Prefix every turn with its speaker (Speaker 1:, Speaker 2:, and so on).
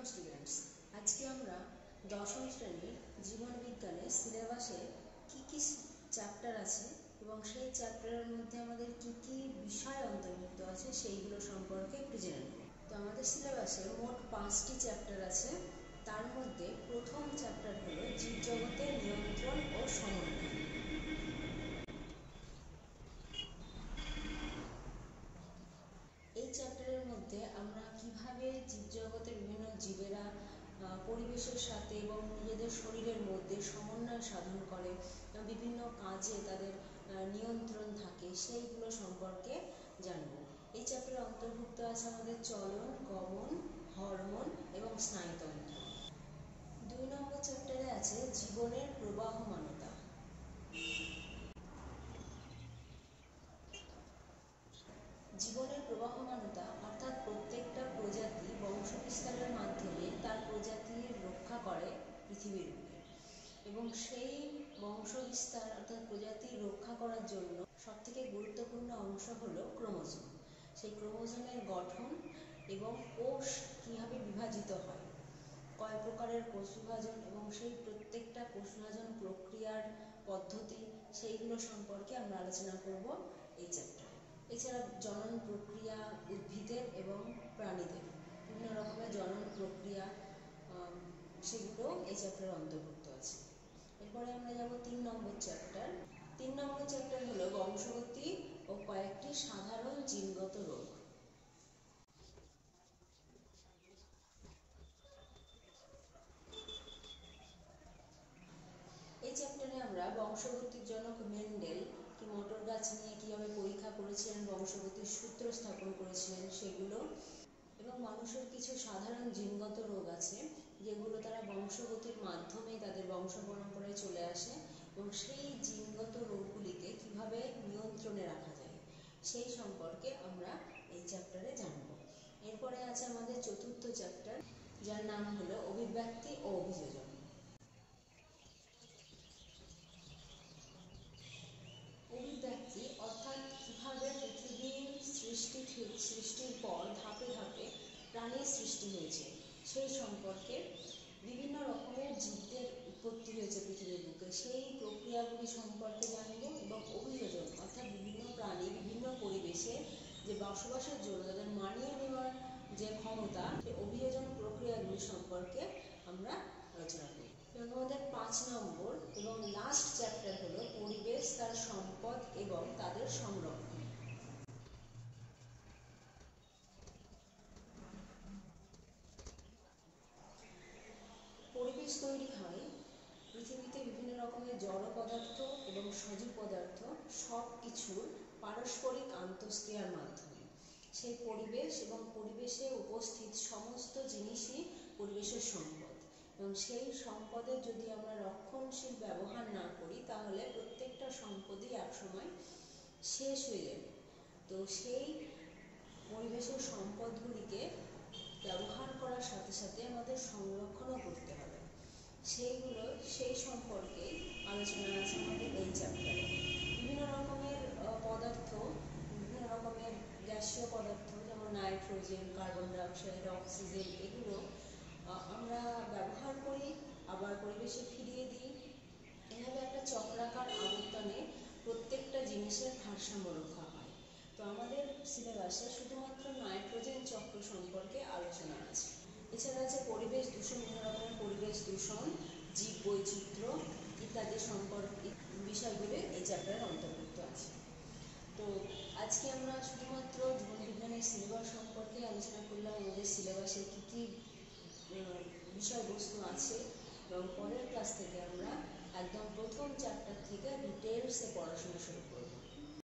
Speaker 1: Welcome students আজকে আমরা দশম শ্রেণির জীবন বিজ্ঞানের সিলেবাসে কি কি চ্যাপ্টার আছে এবং সেই চ্যাপ্টারের মধ্যে আমাদের কি কি বিষয় অন্তর্ভুক্ত আছে সেইগুলো সম্পর্কে একটু জেনে নেব। তো আমাদের সিলেবাসে মোট পাঁচটি চ্যাপ্টার আছে। তার মধ্যে প্রথম চ্যাপ্টার হলো জীবজগতের নিয়ন্ত্রণ ও সমন্বয় এই চ্যাপ্টারের মধ্যে আমরা কীভাবে জীবজগতের বিভিন্ন জীবেরা পরিবেশের সাথে এবং নিজেদের শরীরের মধ্যে সমন্বয় সাধন করে বিভিন্ন কাজে তাদের নিয়ন্ত্রণ থাকে, সেইগুলো সম্পর্কে জানব। এই চ্যাপ্টারে অন্তর্ভুক্ত আছে আমাদের চলন, গমন, হরমোন এবং স্নায়ুতন্ত্র। দুই নম্বর চ্যাপ্টারে আছে জীবনের প্রবাহমানতা। জীবনের প্রবাহমানতা বংশবিস্তার অর্থাৎ প্রজাতির রক্ষা করার জন্য সবথেকে গুরুত্বপূর্ণ অংশ হলো ক্রোমোজোম। সেই ক্রোমোজোমের গঠন এবং কোষ কীভাবে বিভাজিত হয়, কয় প্রকারের কোষ বিভাজন এবং সেই প্রত্যেকটা কোষ বিভাজন প্রক্রিয়ার পদ্ধতি, সেইগুলো সম্পর্কে আমরা আলোচনা করব এই চ্যাপ্টারে এছাড়া জনন প্রক্রিয়া উদ্ভিদের এবং প্রাণীদের, বিভিন্ন রকমের জনন প্রক্রিয়া সেগুলো এই চ্যাপ্টারের অন্তর্ভুক্ত আছে। এরপরে আমরা যাব তিন নম্বর চ্যাপ্টার তিন নম্বর চ্যাপ্টার হলো বংশগতি ও কয়েকটি সাধারণ জিনগত রোগ। এই চ্যাপ্টারে আমরা বংশগতির জনক মেন্ডেল কি মোটর গাছ নিয়ে কীভাবে পরীক্ষা করেছিলেন, বংশগতির সূত্র স্থাপন করেছিলেন সেগুলো এবং মানুষের কিছু সাধারণ জিনগত রোগ আছে যেগুলো তারা বংশগতির মাধ্যমে তাদের বংশ পরম্পরায় চলে আসে এবং সেই জিনগত রোগগুলিকে কীভাবে নিয়ন্ত্রণে রাখা যায় সেই সম্পর্কে আমরা এই চ্যাপ্টারে জানব। এরপরে আছে আমাদের চতুর্থ চ্যাপ্টার যার নাম হলো অভিব্যক্তি ও অভিযোজন। অভিব্যক্তি অর্থাৎ কীভাবে পৃথিবীর সৃষ্টি সৃষ্টির পর ধাপে ধাপে প্রাণীর সৃষ্টি হয়েছে, সেই সম্পর্কে বিভিন্ন রকমের জীবদের উৎপত্তি হয়েছে পৃথিবীর বুকে সেই প্রক্রিয়াগুলি সম্পর্কে জানব এবং অভিযোজন, অর্থাৎ বিভিন্ন প্রাণী, বিভিন্ন পরিবেশে যে বসবাসের জন্য, তাদের মানিয়ে নেওয়ার যে ক্ষমতা, সেই অভিযোজন প্রক্রিয়াগুলি সম্পর্কে আমরা আলোচনা করি এবং আমাদের পাঁচ নম্বর এবং লাস্ট চ্যাপ্টার হলো পরিবেশ, তার সম্পদ এবং তাদের সংরক্ষণ। পরিবেশ তৈরি হয় পৃথিবীতে বিভিন্ন রকমের জড় পদার্থ এবং সজীব পদার্থ সব কিছুর পারস্পরিক আন্তঃক্রিয়ার মাধ্যমে। সেই পরিবেশ এবং পরিবেশে উপস্থিত সমস্ত জিনিসই পরিবেশের সম্পদ। এবং সেই সম্পদের যদি আমরা রক্ষণশীল ব্যবহার না করি, তাহলে প্রত্যেকটা সম্পদই একসময় শেষ হয়ে যাবে। তো সেই পরিবেশের সম্পদগুলিকে ব্যবহার করার সাথে সাথে আমাদের সংরক্ষণও করতে হবে। সেইগুলো, সেই সম্পর্কে আলোচনা আছে আমাদের এই চ্যাপ্টারে বিভিন্ন রকমের পদার্থ, বিভিন্ন রকমের গ্যাসীয় পদার্থ, যেমন নাইট্রোজেন, কার্বন ডাইঅক্সাইড, অক্সিজেন, এগুলো আমরা ব্যবহার করি, আবার পরিবেশে ফিরিয়ে দিই। এভাবে একটা চক্রাকার আবর্তনে প্রত্যেকটা জিনিসের ভারসাম্য রক্ষা হয়। তো আমাদের সিলেবাসে শুধুমাত্র নাইট্রোজেন চক্র সম্পর্কে আলোচনা আছে। এছাড়া আছে পরিবেশ দূষণ, বিভিন্ন পরিবেশ দূষণ জীব বৈচিত্র্য ইত্যাদি সম্পর্কে বিষয়গুলো এই চ্যাপ্টারের অন্তর্ভুক্ত আছে। তো আজকে আমরা শুধুমাত্র জীবনবিজ্ঞানের সিলেবাস সম্পর্কে আলোচনা করলাম, আমাদের সিলেবাসে কী কী বিষয়বস্তু আছে এবং পরের ক্লাস থেকে আমরা একদম প্রথম চ্যাপ্টার থেকে ডিটেলসে পড়াশোনা শুরু করব।